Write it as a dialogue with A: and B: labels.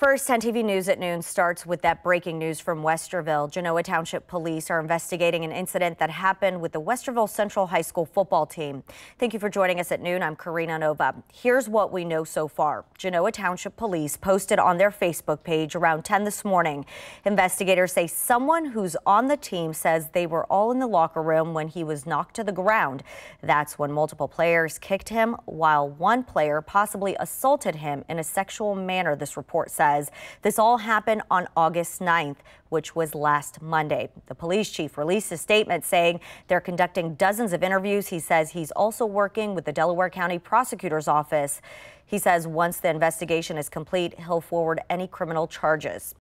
A: First, 10 TV News at noon starts with that breaking news from Westerville. Genoa Township Police are investigating an incident that happened with the Westerville Central High School football team. Thank you for joining us at noon. I'm Karina Nova. Here's what we know so far. Genoa Township Police posted on their Facebook page around 10 this morning. Investigators say someone who's on the team says they were all in the locker room when he was knocked to the ground. That's when multiple players kicked him while one player possibly assaulted him in a sexual manner, this report says this all happened on August 9th, which was last Monday. The police chief released a statement saying they're conducting dozens of interviews. He says he's also working with the Delaware County Prosecutor's Office. He says once the investigation is complete, he'll forward any criminal charges.